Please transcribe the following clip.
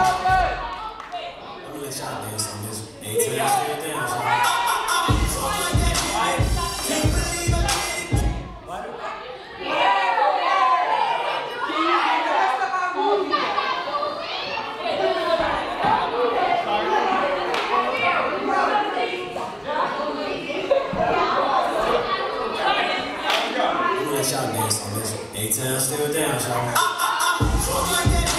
I really shot dance on this. Yeah. Y'all dance on this. Eight times still down, y'all.